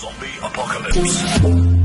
Zombie Apocalypse.